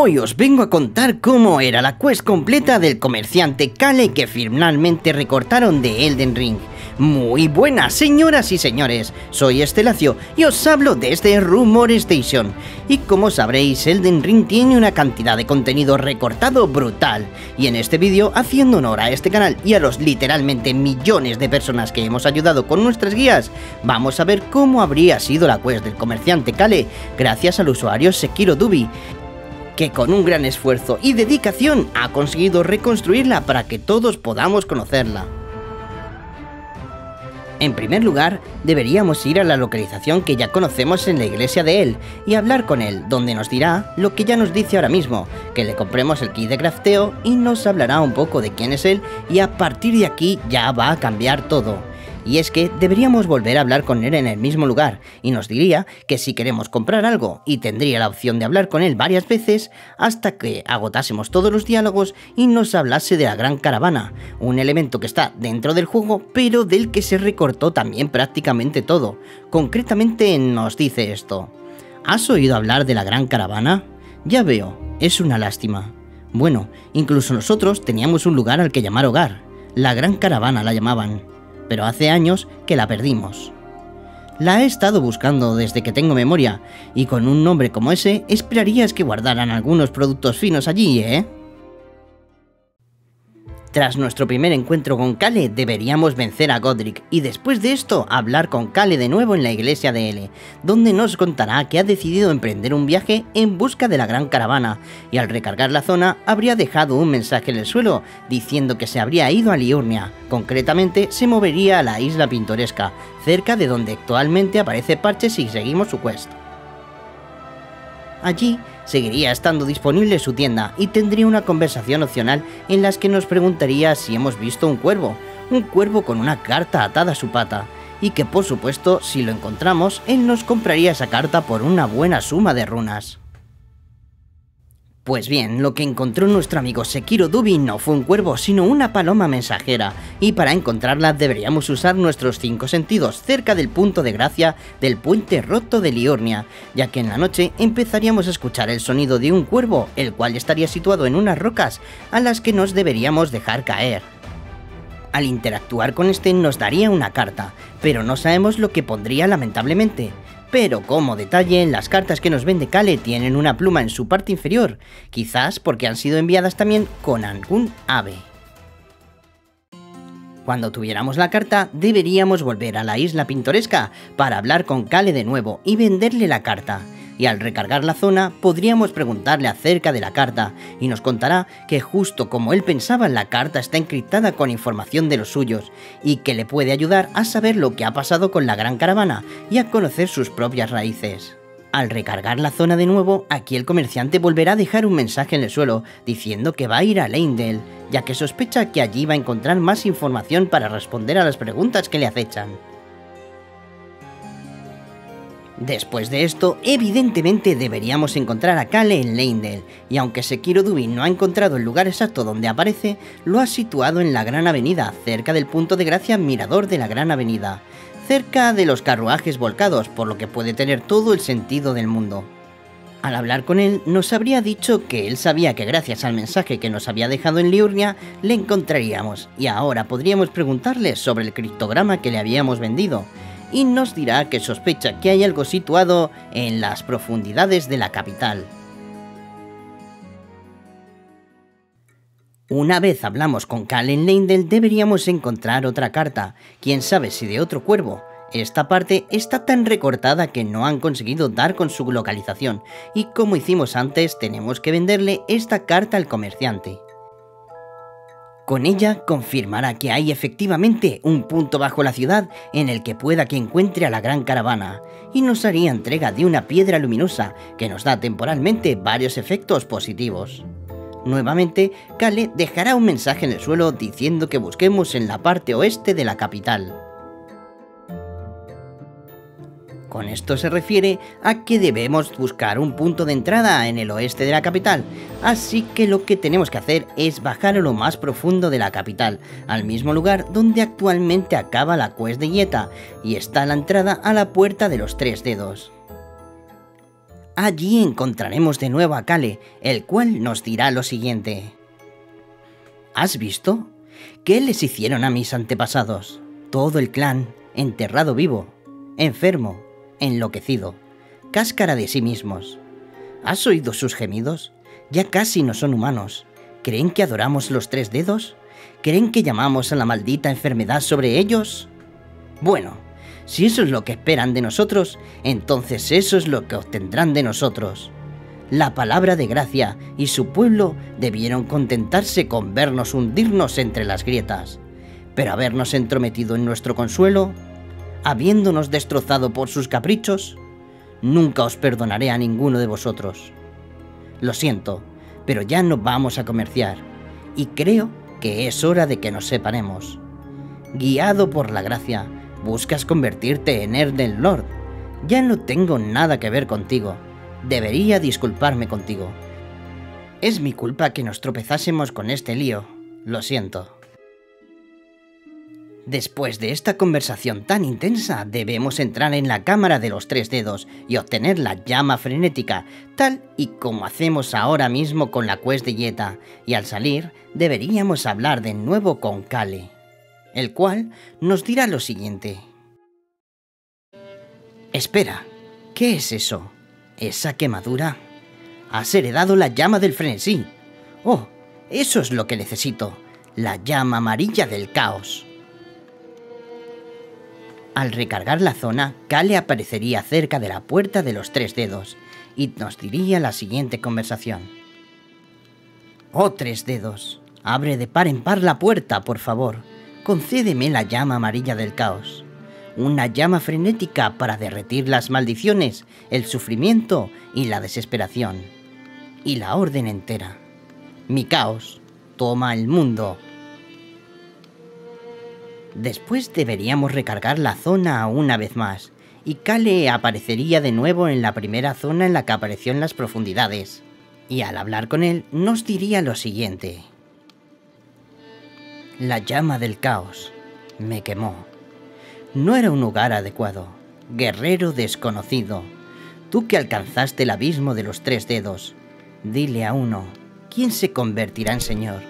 Hoy os vengo a contar cómo era la quest completa del comerciante Kale que finalmente recortaron de Elden Ring. Muy buenas, señoras y señores, soy Estelacio y os hablo desde Rumor Station. Y como sabréis, Elden Ring tiene una cantidad de contenido recortado brutal. Y en este vídeo, haciendo honor a este canal y a los literalmente millones de personas que hemos ayudado con nuestras guías, vamos a ver cómo habría sido la quest del comerciante Kale gracias al usuario Sekiro Dubi que con un gran esfuerzo y dedicación ha conseguido reconstruirla para que todos podamos conocerla. En primer lugar, deberíamos ir a la localización que ya conocemos en la iglesia de él y hablar con él, donde nos dirá lo que ya nos dice ahora mismo, que le compremos el kit de crafteo y nos hablará un poco de quién es él y a partir de aquí ya va a cambiar todo y es que deberíamos volver a hablar con él en el mismo lugar, y nos diría que si queremos comprar algo, y tendría la opción de hablar con él varias veces hasta que agotásemos todos los diálogos y nos hablase de la gran caravana, un elemento que está dentro del juego, pero del que se recortó también prácticamente todo. Concretamente nos dice esto. ¿Has oído hablar de la gran caravana? Ya veo, es una lástima. Bueno, incluso nosotros teníamos un lugar al que llamar hogar. La gran caravana la llamaban pero hace años que la perdimos. La he estado buscando desde que tengo memoria, y con un nombre como ese esperarías que guardaran algunos productos finos allí, ¿eh? Tras nuestro primer encuentro con Kale, deberíamos vencer a Godric y después de esto hablar con Kale de nuevo en la iglesia de L, donde nos contará que ha decidido emprender un viaje en busca de la gran caravana y al recargar la zona habría dejado un mensaje en el suelo diciendo que se habría ido a Liurnia, concretamente se movería a la isla pintoresca, cerca de donde actualmente aparece Parche si seguimos su quest. Allí seguiría estando disponible su tienda y tendría una conversación opcional en las que nos preguntaría si hemos visto un cuervo, un cuervo con una carta atada a su pata, y que por supuesto si lo encontramos, él nos compraría esa carta por una buena suma de runas. Pues bien, lo que encontró nuestro amigo Sekiro Dubi no fue un cuervo, sino una paloma mensajera, y para encontrarla deberíamos usar nuestros cinco sentidos cerca del punto de gracia del puente roto de Liurnia, ya que en la noche empezaríamos a escuchar el sonido de un cuervo, el cual estaría situado en unas rocas a las que nos deberíamos dejar caer. Al interactuar con este nos daría una carta, pero no sabemos lo que pondría lamentablemente. Pero como detalle, las cartas que nos vende Kale tienen una pluma en su parte inferior, quizás porque han sido enviadas también con algún ave. Cuando tuviéramos la carta, deberíamos volver a la isla pintoresca para hablar con Kale de nuevo y venderle la carta y al recargar la zona podríamos preguntarle acerca de la carta y nos contará que justo como él pensaba la carta está encriptada con información de los suyos y que le puede ayudar a saber lo que ha pasado con la gran caravana y a conocer sus propias raíces. Al recargar la zona de nuevo, aquí el comerciante volverá a dejar un mensaje en el suelo diciendo que va a ir a Leindel, ya que sospecha que allí va a encontrar más información para responder a las preguntas que le acechan. Después de esto, evidentemente deberíamos encontrar a Kale en Leindel, y aunque Sekiro Dubi no ha encontrado el lugar exacto donde aparece, lo ha situado en la Gran Avenida, cerca del punto de gracia mirador de la Gran Avenida, cerca de los carruajes volcados, por lo que puede tener todo el sentido del mundo. Al hablar con él, nos habría dicho que él sabía que gracias al mensaje que nos había dejado en Liurnia, le encontraríamos, y ahora podríamos preguntarle sobre el criptograma que le habíamos vendido, y nos dirá que sospecha que hay algo situado en las profundidades de la capital. Una vez hablamos con Kalen Leindel deberíamos encontrar otra carta, quién sabe si de otro cuervo. Esta parte está tan recortada que no han conseguido dar con su localización, y como hicimos antes tenemos que venderle esta carta al comerciante. Con ella confirmará que hay efectivamente un punto bajo la ciudad en el que pueda que encuentre a la gran caravana, y nos haría entrega de una piedra luminosa que nos da temporalmente varios efectos positivos. Nuevamente, Kale dejará un mensaje en el suelo diciendo que busquemos en la parte oeste de la capital. Con esto se refiere a que debemos buscar un punto de entrada en el oeste de la capital, así que lo que tenemos que hacer es bajar a lo más profundo de la capital, al mismo lugar donde actualmente acaba la cuesta de Yeta, y está la entrada a la puerta de los tres dedos. Allí encontraremos de nuevo a Kale, el cual nos dirá lo siguiente. ¿Has visto? ¿Qué les hicieron a mis antepasados? Todo el clan, enterrado vivo, enfermo, enloquecido, cáscara de sí mismos. ¿Has oído sus gemidos? Ya casi no son humanos. ¿Creen que adoramos los tres dedos? ¿Creen que llamamos a la maldita enfermedad sobre ellos? Bueno, si eso es lo que esperan de nosotros, entonces eso es lo que obtendrán de nosotros. La palabra de gracia y su pueblo debieron contentarse con vernos hundirnos entre las grietas, pero habernos entrometido en nuestro consuelo, habiéndonos destrozado por sus caprichos, nunca os perdonaré a ninguno de vosotros. Lo siento, pero ya no vamos a comerciar, y creo que es hora de que nos separemos. Guiado por la gracia, buscas convertirte en Erden Lord. Ya no tengo nada que ver contigo. Debería disculparme contigo. Es mi culpa que nos tropezásemos con este lío. Lo siento. Después de esta conversación tan intensa, debemos entrar en la cámara de los tres dedos y obtener la llama frenética, tal y como hacemos ahora mismo con la quest de Yeta, y al salir deberíamos hablar de nuevo con Kale, el cual nos dirá lo siguiente. Espera, ¿qué es eso? ¿Esa quemadura? Has heredado la llama del frenesí. Oh, eso es lo que necesito, la llama amarilla del caos. Al recargar la zona, Kale aparecería cerca de la puerta de los tres dedos y nos diría la siguiente conversación. Oh tres dedos, abre de par en par la puerta, por favor. Concédeme la llama amarilla del caos. Una llama frenética para derretir las maldiciones, el sufrimiento y la desesperación. Y la orden entera. Mi caos toma el mundo Después deberíamos recargar la zona una vez más, y Kale aparecería de nuevo en la primera zona en la que apareció en las profundidades. Y al hablar con él nos diría lo siguiente. La llama del caos me quemó. No era un lugar adecuado. Guerrero desconocido. Tú que alcanzaste el abismo de los tres dedos, dile a uno, ¿quién se convertirá en señor?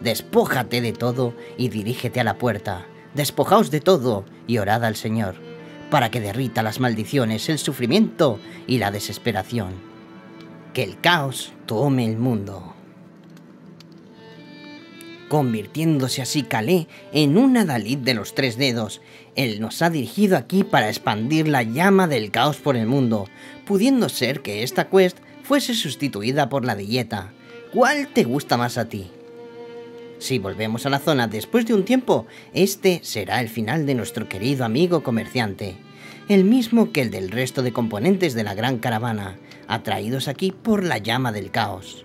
Despójate de todo y dirígete a la puerta despojaos de todo y orad al Señor, para que derrita las maldiciones, el sufrimiento y la desesperación. Que el caos tome el mundo. Convirtiéndose así Calé en una Dalit de los tres dedos, él nos ha dirigido aquí para expandir la llama del caos por el mundo, pudiendo ser que esta quest fuese sustituida por la dieta. ¿Cuál te gusta más a ti? Si volvemos a la zona después de un tiempo, este será el final de nuestro querido amigo comerciante, el mismo que el del resto de componentes de la gran caravana, atraídos aquí por la llama del caos.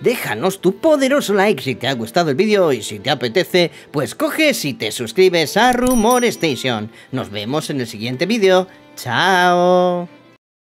Déjanos tu poderoso like si te ha gustado el vídeo y si te apetece, pues coges y te suscribes a Rumor Station. Nos vemos en el siguiente vídeo. ¡Chao!